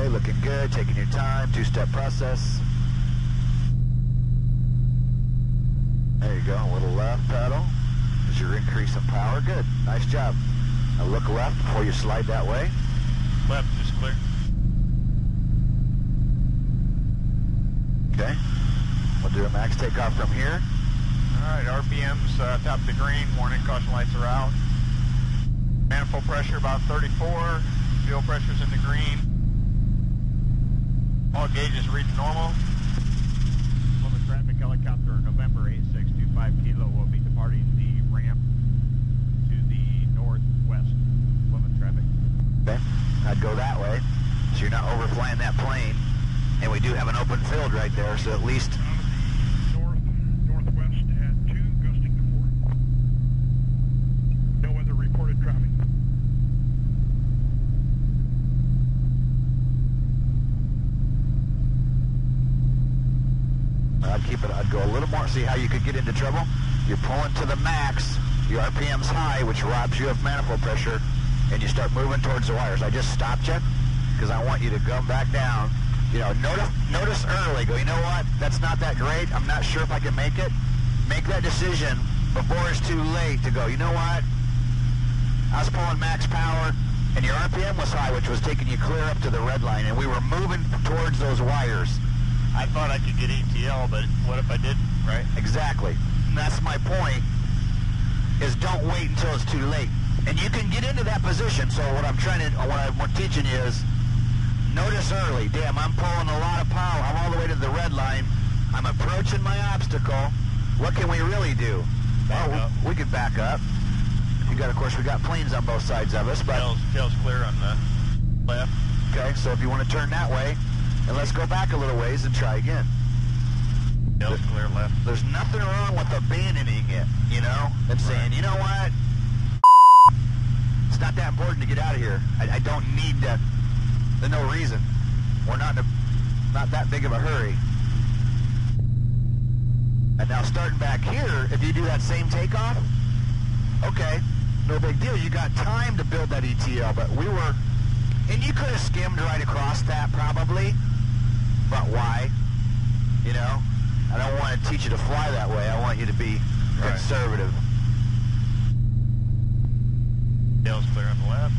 Okay, looking good, taking your time, two-step process. There you go, a little left pedal as your increase increasing power. Good, nice job. Now look left before you slide that way. Left is clear. Okay, we'll do a max takeoff from here. All right, RPM's uh, top of the green. Warning caution lights are out. Manifold pressure about 34. Fuel pressure's in the green. Gauges reading normal. Plymouth traffic helicopter November 8625 Kilo will be departing the ramp to the northwest. Plymouth traffic. Okay, I'd go that way, so you're not overflying that plane. And we do have an open field right there, so at least North, northwest at 2, gusting to 4. No other reported traffic. I'd keep it, I'd go a little more, see how you could get into trouble? You're pulling to the max, your RPM's high, which robs you of manifold pressure, and you start moving towards the wires. I just stopped you, because I want you to come back down. You know, notice, notice early, go, you know what, that's not that great, I'm not sure if I can make it. Make that decision before it's too late to go, you know what, I was pulling max power, and your RPM was high, which was taking you clear up to the red line, and we were moving towards those wires. I thought I could get ETL, but what if I didn't, right? Exactly. And that's my point, is don't wait until it's too late. And you can get into that position, so what I'm trying to, what I'm teaching you is, notice early, damn, I'm pulling a lot of power, I'm all the way to the red line, I'm approaching my obstacle, what can we really do? Back well, up. we could back up. You got, of course, we got planes on both sides of us, but, Tail's, tail's clear on the left. okay, so if you want to turn that way, and let's go back a little ways and try again. Tail's clear left. There's nothing wrong with abandoning it, you know, and saying, you know what, it's not that important to get out of here. I, I don't need to. There's no reason. We're not in a, not that big of a hurry. And now starting back here, if you do that same takeoff, okay, no big deal. You got time to build that ETL, but we were, and you could have skimmed right across that probably, but why? You know, I don't want to teach you to fly that way. I want you to be Right. conservative. Tail's clear on the left.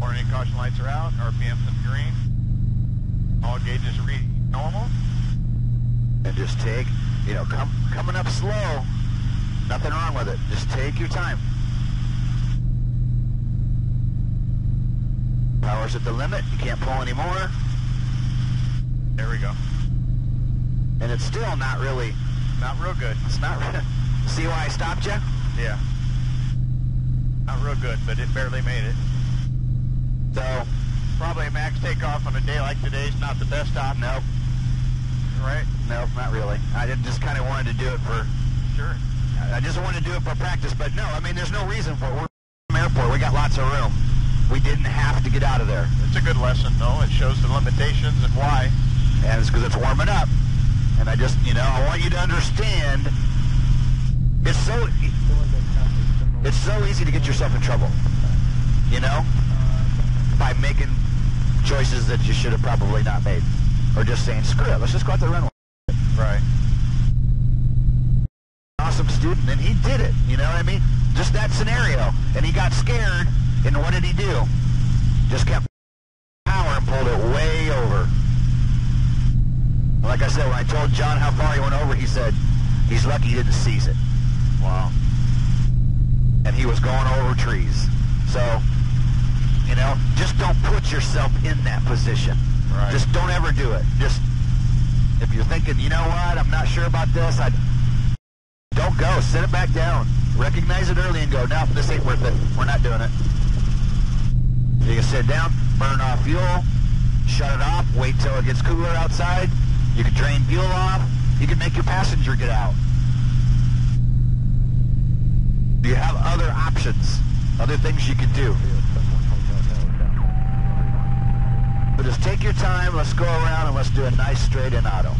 Warning caution lights are out. RPM's in green. All gauges are reading normal. and just take, you know, come coming up slow. Nothing wrong with it. Just take your time. Power's at the limit. You can't pull anymore. There we go. And it's still not really, Not real good. it's not, see why I stopped you? Yeah. Not real good, but it barely made it. So, Probably a max takeoff on a day like today's not the best option, nope, right? nope, not really. I just kind of wanted to do it for, Sure. I just wanted to do it for practice, but no, I mean, there's no reason for it. We're from airport. We got lots of room. We didn't have to get out of there. It's a good lesson, though. It shows the limitations and why. And it's because it's warming up. And I just, you know, I want you to understand, it's so, it's so easy to get yourself in trouble, you know, by making choices that you should have probably not made, or just saying, screw it, let's just go out the runway. Right. Awesome student, and he did it. You know what I mean? Just that scenario, and he got scared, and what did he do? Just kept power and pulled it. Like I said, when I told John how far he went over, he said he's lucky he didn't seize it. Wow. And he was going over trees. So, you know, just don't put yourself in that position. Right. Just don't ever do it. Just, if you're thinking, you know what, I'm not sure about this, I don't go. Sit it back down. Recognize it early and go, no, this ain't worth it. We're not doing it. You can sit down, burn off fuel, shut it off, wait till it gets cooler outside. You can drain fuel off. You can make your passenger get out. You have other options, other things you can do. But just take your time, let's go around and let's do a nice straight in auto.